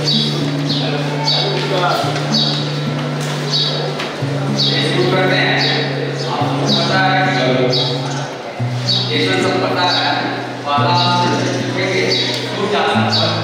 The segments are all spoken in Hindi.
शुरू करते हैं आपको पता है ये सब पता है और आप से सीखेंगे खुद जाना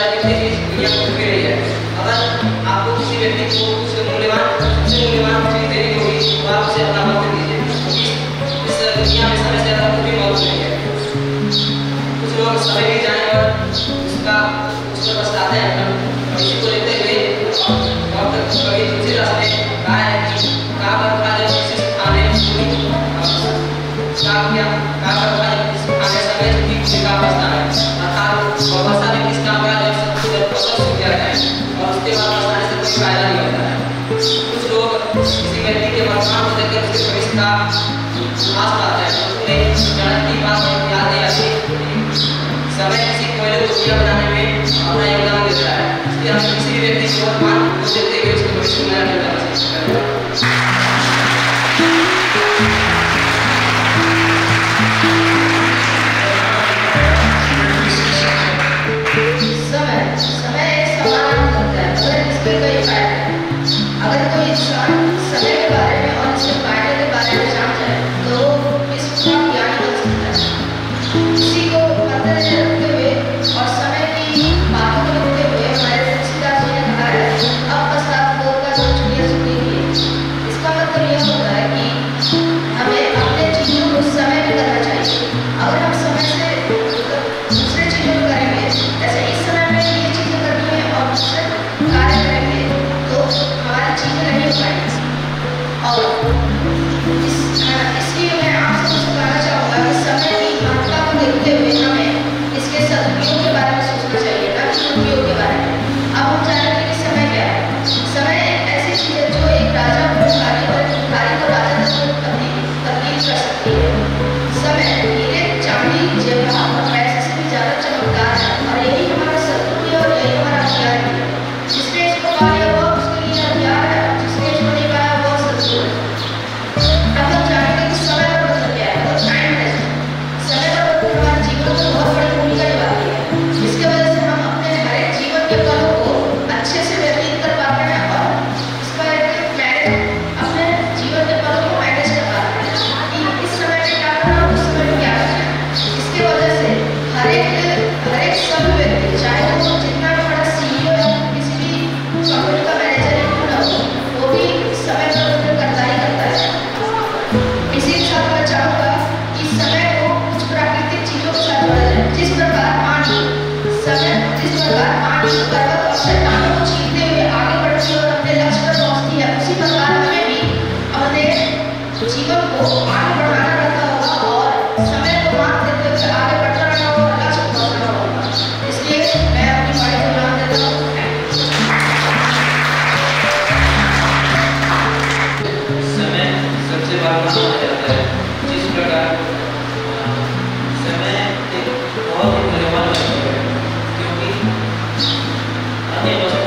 आगे से इस दुनिया को भी रही है अगर आपको किसी व्यक्ति को उसके मूल्यवान सबसे मूल्यवान चीज़ देनी होगी तो आप उसे अपना वक्त दीजिए इस दुनिया में समय से ज़्यादा कुछ भी मौत नहीं है कुछ लोग समय नहीं जाने पर उसका उसका पछताते हैं इसी को लेते हुए और कभी दूसरे रास्ते कहा है कि कहा पर diretizyon var. 네.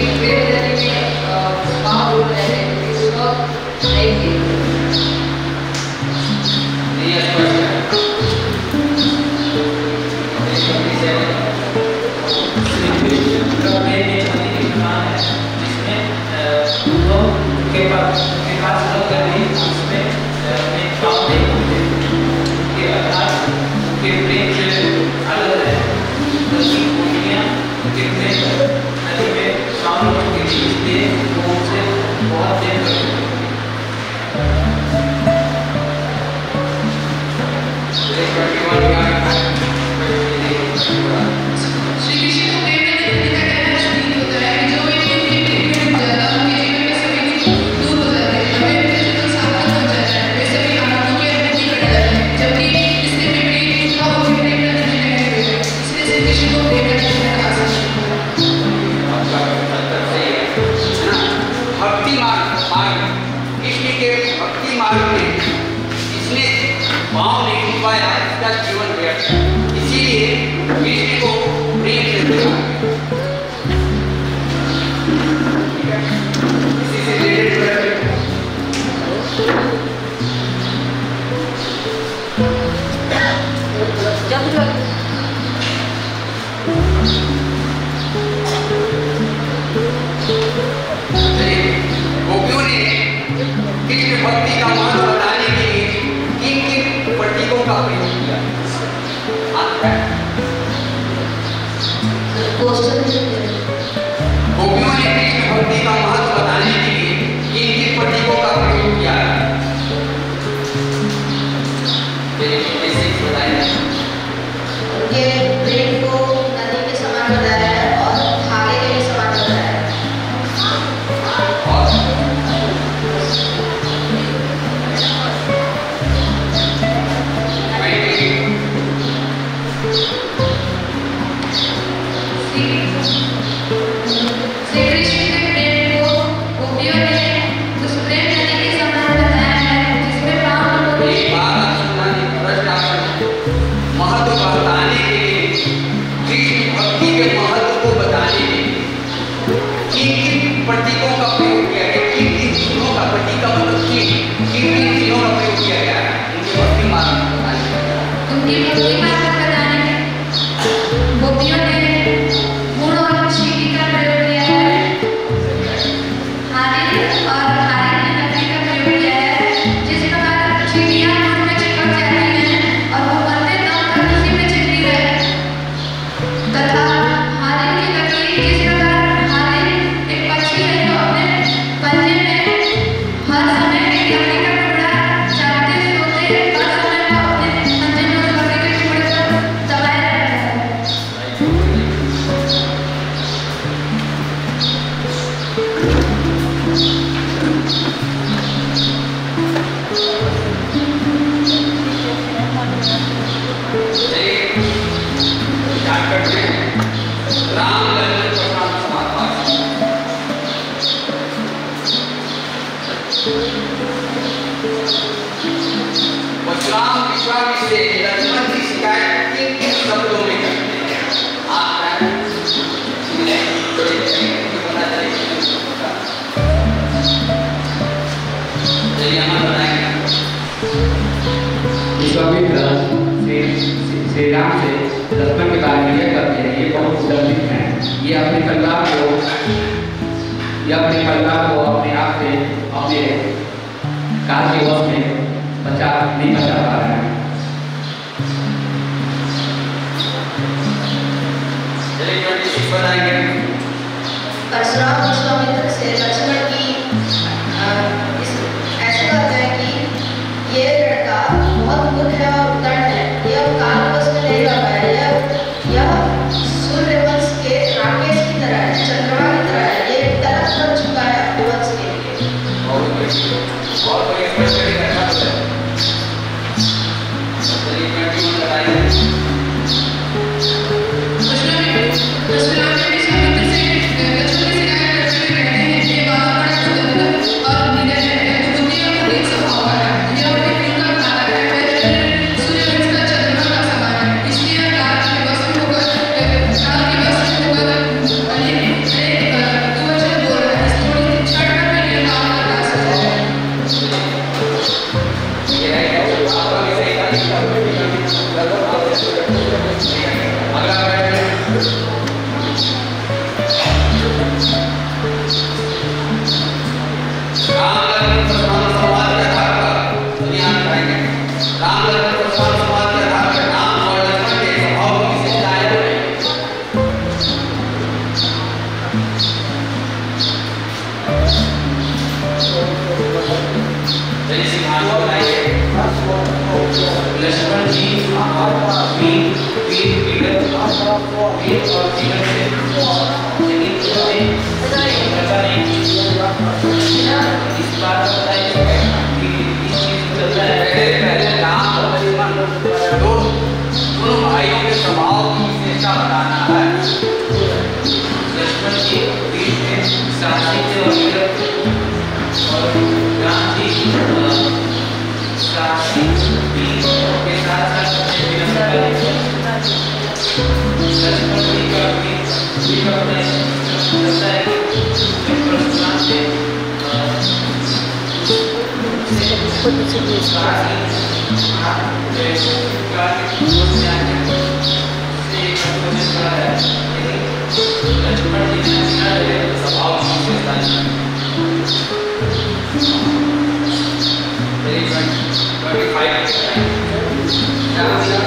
viver. श्रीराम से दर्शन के बारे में यह करते हैं। ये बहुत लंबित है। ये अपने कल्ला को ये अपने कल्ला को अपने आप से अपने काल के वश में बचा नहीं बचा पा रहे हैं। परशुराम विश्वामित्र से लक्ष्मण की ऐसा कहते हैं कि ये लड़का बहुत मूर्ख है और Thank you.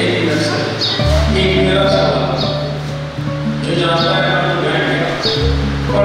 एक एक मेरा सवाल। जो जानता है आप बैंक है और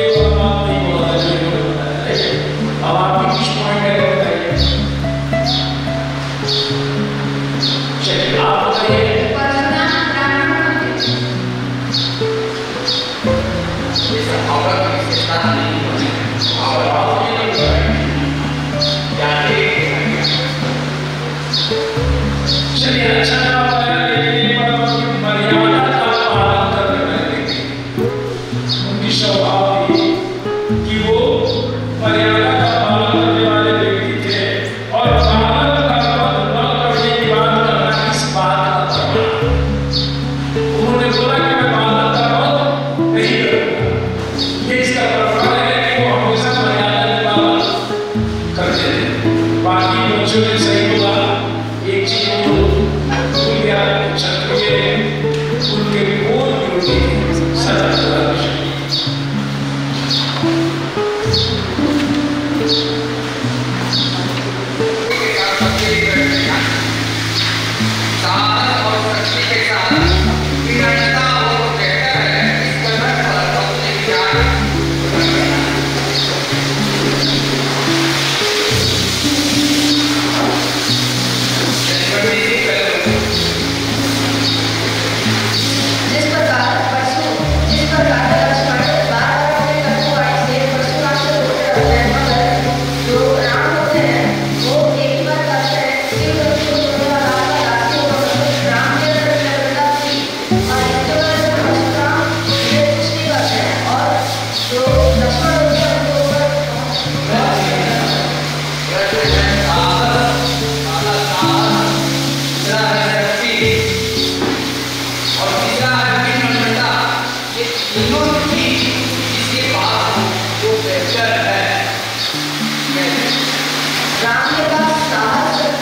राम के पास साहस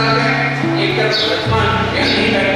शुरू से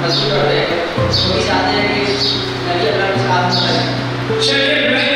प्रस्तुत करते हैं सुनी भी चाहते हैं कि चलिए मैं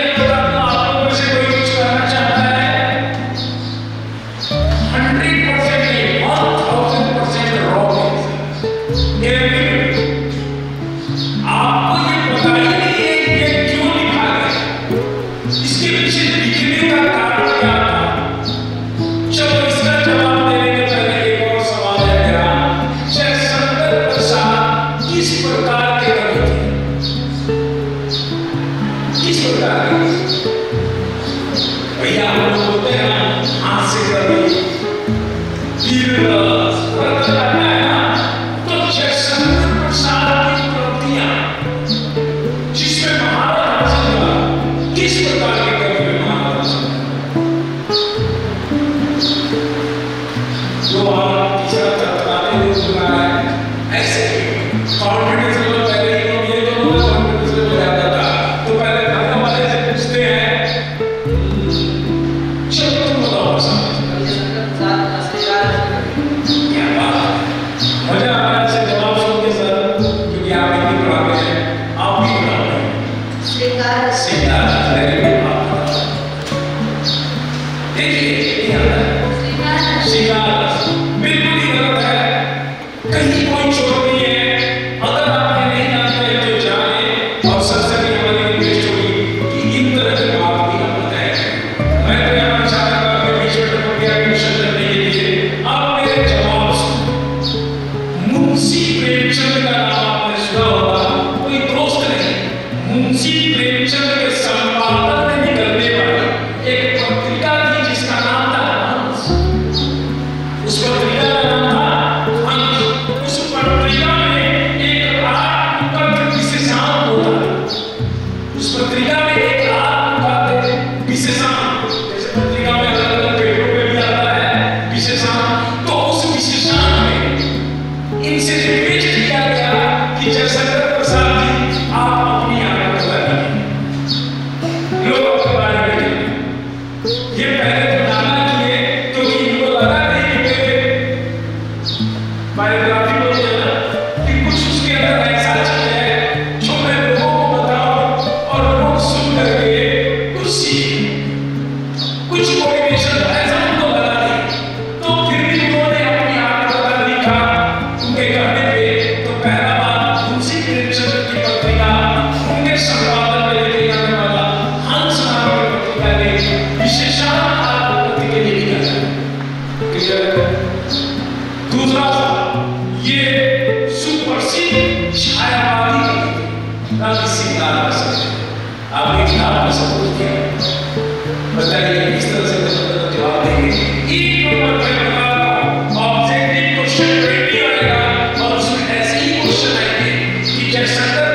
कि जयशंकर